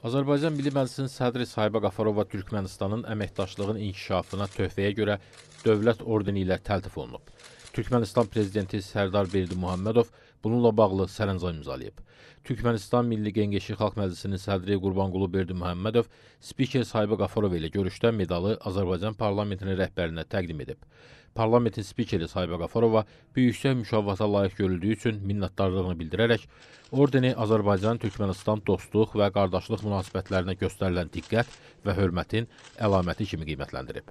Azərbaycan Milli Məclisinin sədri Sahibə Qafarova Türkmənistanın əməkdaşlığın inkişafına töhfəyə görə dövlət ordeni ilə təltif olunub. Türkmənistan prezidenti Sərdar Berdi Muhammedov bununla bağlı sərəncam imzalayıb. Türkmənistan Milli Gengeşi Xalq Məclisinin sədri Qurbanqulu Berdi Muhammedov spiker Sahibə Qafarova ilə görüşdə medalı Azərbaycan parlamentinin rəhbərinə təqdim edib. Parlamentin spikeri Sahibə Qafarova bu yüksək mükafata layiq görüldüyü üçün minnətdarlığını bildirərək ordeni Azərbaycan-Türkmənistan dostluq və qardaşlıq münasibətlərinə göstərilən diqqət və hörmətin əlaməti kimi qiymətləndirib.